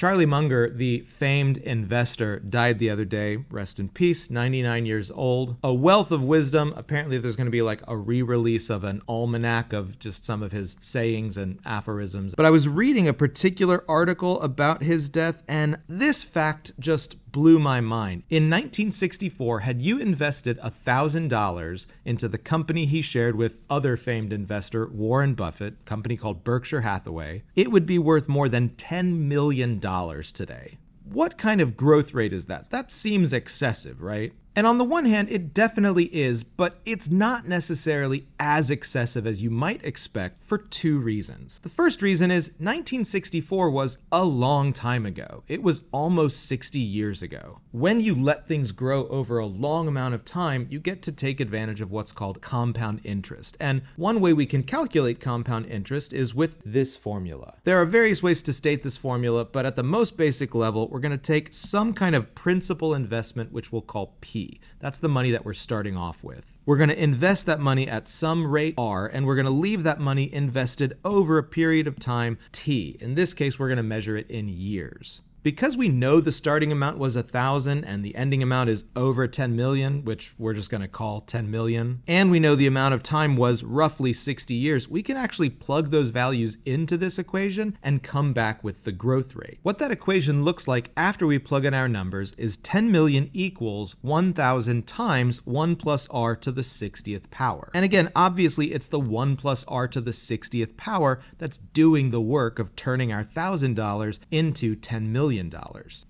Charlie Munger, the famed investor, died the other day. Rest in peace, 99 years old. A wealth of wisdom. Apparently, there's going to be like a re release of an almanac of just some of his sayings and aphorisms. But I was reading a particular article about his death, and this fact just blew my mind. In 1964, had you invested $1,000 into the company he shared with other famed investor Warren Buffett, company called Berkshire Hathaway, it would be worth more than $10 million today. What kind of growth rate is that? That seems excessive, right? And on the one hand, it definitely is, but it's not necessarily as excessive as you might expect for two reasons. The first reason is 1964 was a long time ago. It was almost 60 years ago. When you let things grow over a long amount of time, you get to take advantage of what's called compound interest. And one way we can calculate compound interest is with this formula. There are various ways to state this formula, but at the most basic level, we're going to take some kind of principal investment, which we'll call P. That's the money that we're starting off with. We're going to invest that money at some rate R, and we're going to leave that money invested over a period of time T. In this case, we're going to measure it in years. Because we know the starting amount was a thousand and the ending amount is over 10 million, which we're just going to call 10 million, and we know the amount of time was roughly 60 years, we can actually plug those values into this equation and come back with the growth rate. What that equation looks like after we plug in our numbers is 10 million equals 1000 times 1 plus r to the 60th power. And again, obviously it's the 1 plus r to the 60th power that's doing the work of turning our $1,000 into 10 million million.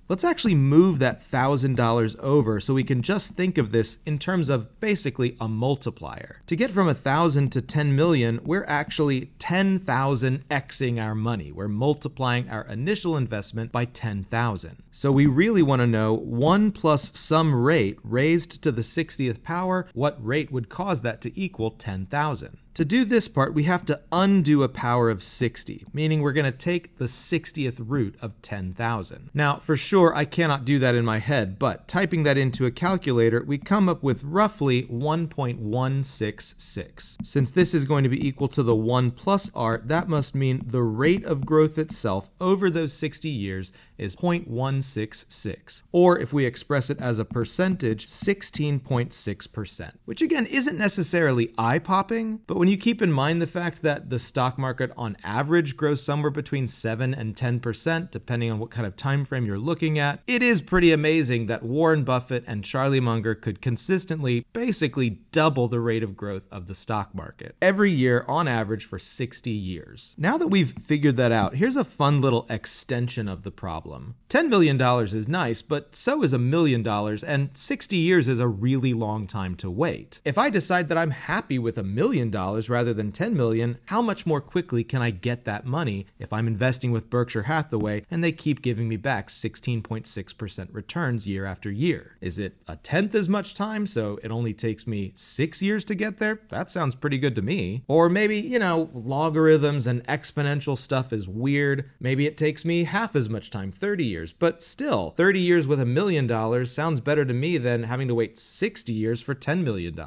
Let's actually move that $1,000 over so we can just think of this in terms of basically a multiplier. To get from 1,000 to 10 million, we're actually 10,000 xing our money. We're multiplying our initial investment by 10,000. So we really want to know 1 plus some rate raised to the 60th power, what rate would cause that to equal 10,000. To do this part, we have to undo a power of 60, meaning we're going to take the 60th root of 10,000. Now, for sure, I cannot do that in my head, but typing that into a calculator, we come up with roughly 1.166. Since this is going to be equal to the 1 plus r, that must mean the rate of growth itself over those 60 years is 0.166. Or if we express it as a percentage, 16.6%, which again isn't necessarily eye-popping, but when you keep in mind the fact that the stock market on average grows somewhere between 7 and 10%, depending on what kind of time frame you're looking at, it is pretty amazing that Warren Buffett and Charlie Munger could consistently basically double the rate of growth of the stock market every year on average for 60 years. Now that we've figured that out, here's a fun little extension of the problem. $10 million is nice, but so is a million dollars, and 60 years is a really long time to wait. If I decide that I'm happy with a million dollars rather than 10 million, how much more quickly can I get that money if I'm investing with Berkshire Hathaway and they keep giving me back 16.6% returns year after year? Is it a tenth as much time, so it only takes me six years to get there? That sounds pretty good to me. Or maybe, you know, logarithms and exponential stuff is weird. Maybe it takes me half as much time, 30 years. But still, 30 years with a million dollars sounds better to me than having to wait 60 years for $10 million.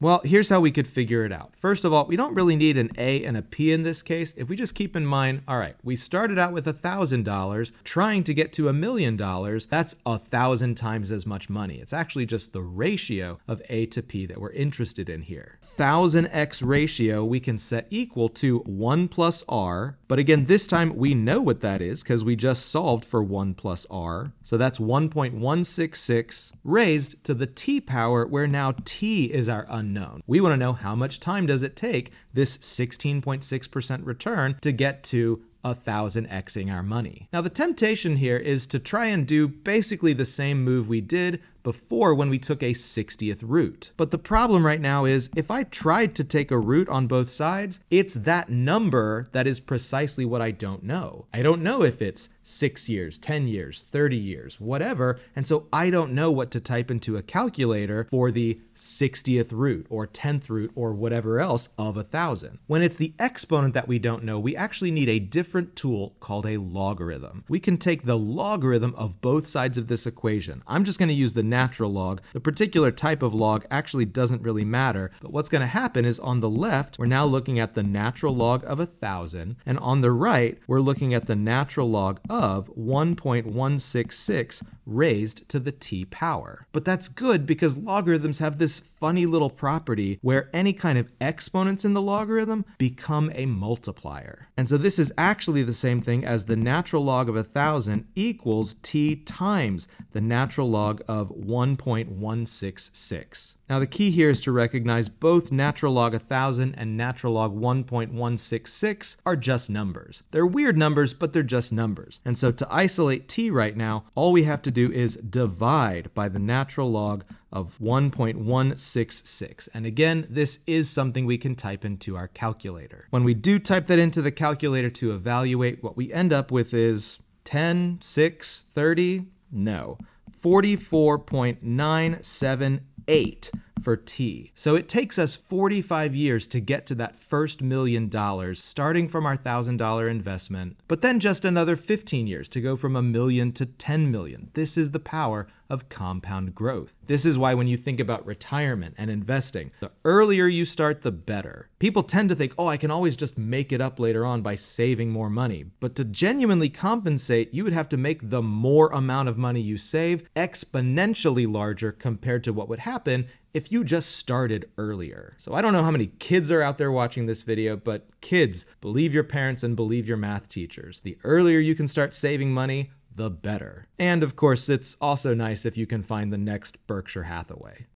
Well, here's how we could figure it out. First of all, we don't really need an A and a P in this case. If we just keep in mind, all right, we started out with $1,000 trying to get to a million dollars, that's a thousand times as much money. It's actually just the ratio of A to P that we're interested in here. 1000x ratio we can set equal to 1 plus R, but again, this time we know what that is because we just solved for 1 plus R. So that's 1.166 raised to the T power where now T is our unknown. We want to know how much time does it take this 16.6% return to get to a thousand xing our money. Now the temptation here is to try and do basically the same move we did before when we took a 60th root. But the problem right now is if I tried to take a root on both sides, it's that number that is precisely what I don't know. I don't know if it's six years, 10 years, 30 years, whatever. And so I don't know what to type into a calculator for the 60th root or 10th root or whatever else of a thousand. When it's the exponent that we don't know, we actually need a different tool called a logarithm. We can take the logarithm of both sides of this equation. I'm just going to use the natural log. The particular type of log actually doesn't really matter, but what's going to happen is on the left, we're now looking at the natural log of a 1,000, and on the right, we're looking at the natural log of 1.166 raised to the t power. But that's good because logarithms have this funny little property where any kind of exponents in the logarithm become a multiplier. And so this is actually the same thing as the natural log of 1,000 equals t times the natural log of 1.166. Now the key here is to recognize both natural log 1000 and natural log 1.166 are just numbers. They're weird numbers, but they're just numbers. And so to isolate t right now, all we have to do is divide by the natural log of 1.166. And again, this is something we can type into our calculator. When we do type that into the calculator to evaluate, what we end up with is 10, 6, 30, no, 44.978 eight for T. So it takes us 45 years to get to that first million dollars, starting from our $1,000 investment, but then just another 15 years to go from a million to 10 million. This is the power of compound growth. This is why when you think about retirement and investing, the earlier you start, the better. People tend to think, oh, I can always just make it up later on by saving more money. But to genuinely compensate, you would have to make the more amount of money you save exponentially larger compared to what would happen if you just started earlier. So I don't know how many kids are out there watching this video, but kids, believe your parents and believe your math teachers. The earlier you can start saving money, the better. And of course, it's also nice if you can find the next Berkshire Hathaway.